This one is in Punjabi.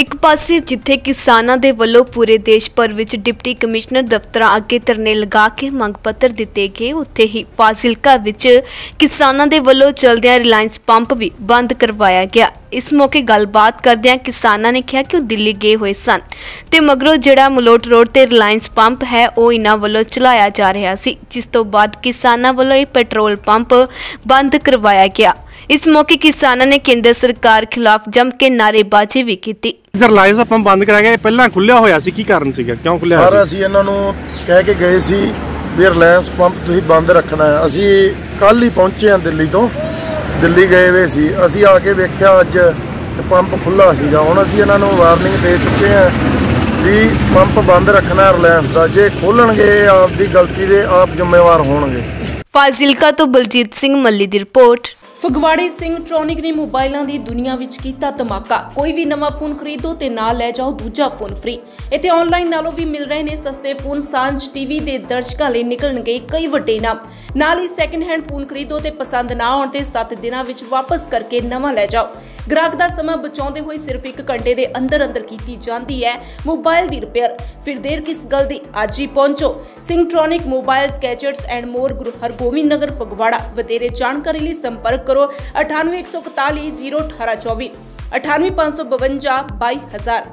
ਇੱਕ ਪਾਸੇ ਜਿੱਥੇ ਕਿਸਾਨਾਂ ਦੇ ਵੱਲੋਂ ਪੂਰੇ ਦੇਸ਼ ਭਰ ਵਿੱਚ ਡਿਪਟੀ ਕਮਿਸ਼ਨਰ ਦਫ਼ਤਰਾਂ ਅੱਗੇ ਧਰਨੇ ਲਗਾ ਕੇ ਮੰਗ ਪੱਤਰ ਦਿੱਤੇ ਗਏ, ਉੱਥੇ ਹੀ ਫਾਜ਼ਿਲਕਾ ਵਿੱਚ ਕਿਸਾਨਾਂ ਦੇ ਵੱਲੋਂ ਚਲਦਿਆਂ ਰਿਲਾਇੰਸ ਪੰਪ ਵੀ ਬੰਦ ਕਰਵਾਇਆ ਗਿਆ। ਇਸ ਮੌਕੇ ਗੱਲਬਾਤ ਕਰਦਿਆਂ ਕਿਸਾਨਾਂ ਨੇ ਕਿਹਾ ਕਿ ਉਹ ਦਿੱਲੀ ਗਏ ਹੋਏ ਸਨ ਤੇ ਮਗਰੋਂ ਜਿਹੜਾ ਮਲੋਟ ਰੋਡ ਤੇ ਰਿਲਾਇੰਸ ਪੰਪ ਹੈ, ਉਹ ਇਹਨਾਂ ਵੱਲੋਂ ਚਲਾਇਆ ਜਾ ਰਿਹਾ ਸੀ, ਜਿਸ ਤੋਂ ਬਾਅਦ ਕਿਸਾਨਾਂ ਵੱਲੋਂ ਇਹ ਪੈਟਰੋਲ ਪੰਪ ਬੰਦ ਕਰਵਾਇਆ ਗਿਆ। ਇਸ ਮੌਕੇ ਕਿਸਾਨਾਂ ਨੇ ਕੇਂਦਰ ਸਰਕਾਰ ਖਿਲਾਫ ਜੰਮ ਕੇ ਨਾਅਰੇਬਾਜ਼ੀ ਵੀ ਕੀਤੀ। ਜਰ ਲਾਈਸ ਆਪਾਂ ਬੰਦ ਕਰਾ ਗਿਆ ਇਹ ਪਹਿਲਾਂ ਖੁੱਲਿਆ ਹੋਇਆ ਸੀ ਕੀ ਕਾਰਨ ਸੀਗਾ? ਕਿਉਂ ਖੁੱਲਿਆ ਸਰ ਅਸੀਂ ਇਹਨਾਂ ਨੂੰ ਕਹਿ ਕੇ ਗਏ ਸੀ ਵੀ ਰਿਲਾਇੰਸ ਪੰਪ ਤੁਸੀਂ ਬੰਦ ਰੱਖਣਾ ਹੈ। ਅਸੀਂ ਕੱਲ ਹੀ ਪਹੁੰਚੇ ਹਾਂ ਦਿੱਲੀ ਤੋਂ। ਦਿੱਲੀ ਗਏ ਵੇ ਸੀ। ਅਸੀਂ ਆ ਕੇ ਵੇਖਿਆ ਅੱਜ ਪੰਪ ਖੁੱਲਾ ਸੀਗਾ। ਹੁਣ ਅਸੀਂ ਇਹਨਾਂ ਨੂੰ ਵਾਰਨਿੰਗ ਦੇ ਚੁੱਕੇ ਹਾਂ ਵੀ ਪੰਪ ਬੰਦ ਰੱਖਣਾ ਹੈ ਰਿਲਾਇੰਸ ਦਾ। ਜੇ ਖੋਲਣਗੇ ਆਪ ਦੀ ਗਲਤੀ ਦੇ ਆਪ ਜ਼ਿੰਮੇਵਾਰ ਹੋਣਗੇ। ਫਾਜ਼ਿਲਕਾ ਤੋਂ ਬਲਜੀਤ ਸਿੰਘ ਮੱਲੀ ਦੀ ਰਿਪੋਰਟ। ਫਗਵਾੜੇ ਸਿੰਘ ਟ੍ਰੋਨਿਕ ਨੇ ਮੋਬਾਈਲਾਂ ਦੀ ਦੁਨੀਆ ਵਿੱਚ ਕੀਤਾ ਧਮਾਕਾ। ਕੋਈ ਵੀ ਨਵਾਂ ਫੋਨ ਖਰੀਦੋ ਤੇ ਨਾਲ ਲੈ ਜਾਓ ਦੂਜਾ ਫੋਨ ਫ੍ਰੀ ਇੱਥੇ ਆਨਲਾਈਨ ਨਾਲੋਂ ਵੀ ਮਿਲ ਰਹੇ ਨੇ ਸਸਤੇ ਫੋਨ। ਸਾਂਝ ਟੀਵੀ ਦੇ ਦਰਸ਼ਕਾਂ ਲਈ ਨਿਕਲਣਗੇ ਕਈ ਵੱਡੇ ਇਨਾਮ। ਨਾਲ ਹੀ ਸੈਕੰਡ ਹੈਂਡ ਫੋਨ ਖਰੀਦੋ ਤੇ ਪਸੰਦ ਨਾ ਆਉਣ ਤੇ 7 ਦਿਨਾਂ ਵਿੱਚ ਵਾਪਸ ਕਰਕੇ ਨਵਾਂ ਲੈ ਜਾਓ। ਗ੍ਰਾਹਕ ਦਾ ਸਮਾਂ ਬਚਾਉਂਦੇ ਹੋਏ ਸਿਰਫ 1 ਘੰਟੇ ਦੇ ਅੰਦਰ ਅੰਦਰ ਕੀਤੀ ਜਾਂਦੀ ਹੈ ਮੋਬਾਈਲ ਦੀ ਰਿਪੇਅਰ। ਫਿਰ ਦੇਰ ਕਿਸ ਗੱਲ ਦੀ ਅੱਜ ਹੀ ਪਹੁੰਚੋ। Singtronic mobile Skechers and more Guru Hargobind Nagar, Phagwara. ਵਧੇਰੇ ਜਾਣਕਾਰੀ ਲਈ ਸੰਪਰਕ ਕਰੋ 9814401824 98552 22000